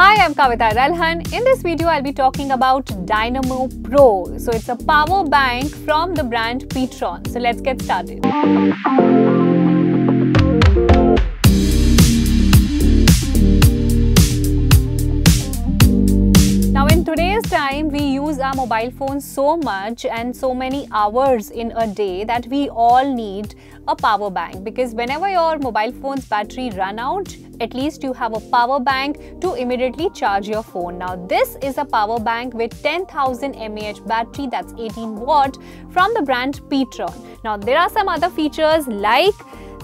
Hi, I'm Kavita Ralhan. In this video, I'll be talking about Dynamo Pro. So it's a power bank from the brand Petron. So let's get started. Today's time, we use our mobile phones so much and so many hours in a day that we all need a power bank because whenever your mobile phone's battery run out, at least you have a power bank to immediately charge your phone. Now this is a power bank with 10,000 mAh battery that's 18 watt from the brand Petron. Now there are some other features like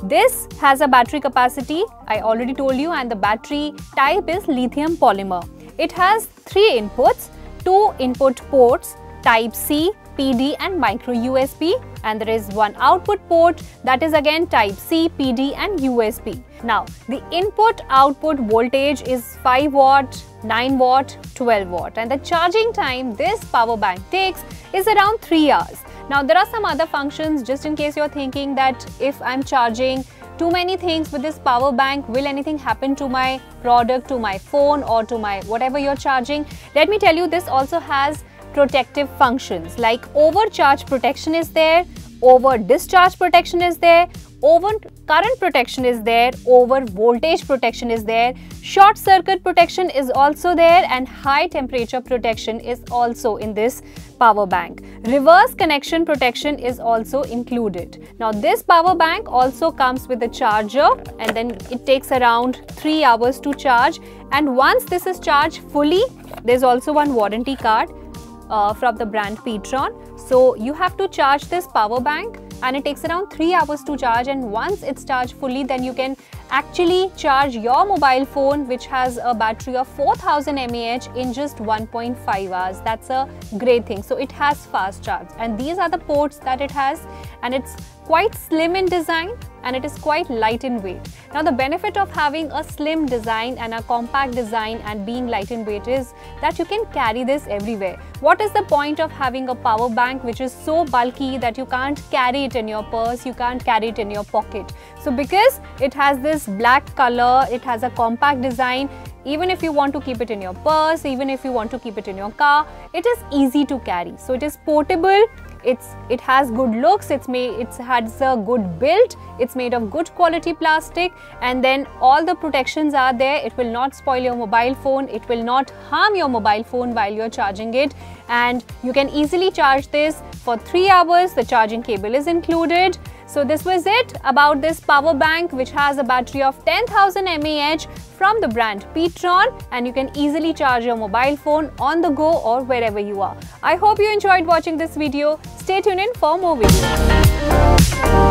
this has a battery capacity, I already told you, and the battery type is lithium polymer. It has three inputs, two input ports, type C, PD and micro USB and there is one output port that is again type C, PD and USB. Now the input output voltage is 5 watt, 9 watt, 12 watt and the charging time this power bank takes is around 3 hours. Now there are some other functions just in case you're thinking that if I'm charging too many things with this power bank. Will anything happen to my product to my phone or to my whatever you're charging? Let me tell you this also has protective functions. Like overcharge protection is there over discharge protection is there over current protection is there over voltage protection is there short circuit protection is also there and high temperature protection is also in this power bank. Reverse connection protection is also included. Now this power bank also comes with a charger and then it takes around 3 hours to charge. And once this is charged fully there's also one warranty card uh, from the brand Petron. So you have to charge this power bank and it takes around 3 hours to charge and once it's charged fully then you can actually charge your mobile phone which has a battery of 4000 mAh in just 1.5 hours. That's a great thing. So it has fast charge and these are the ports that it has and it's quite slim in design and it is quite light in weight. Now the benefit of having a slim design and a compact design and being light in weight is that you can carry this everywhere. What is the point of having a power bank which is so bulky that you can't carry it in your purse, you can't carry it in your pocket. So because it has this black color, it has a compact design, even if you want to keep it in your purse, even if you want to keep it in your car, it is easy to carry. So it is portable, it's it has good looks it's made it has a good build it's made of good quality plastic and then all the protections are there. It will not spoil your mobile phone it will not harm your mobile phone while you're charging it. And you can easily charge this for 3 hours the charging cable is included so this was it about this power bank which has a battery of 10,000 mAh from the brand Petron and you can easily charge your mobile phone on the go or wherever you are. I hope you enjoyed watching this video. Stay tuned in for more videos.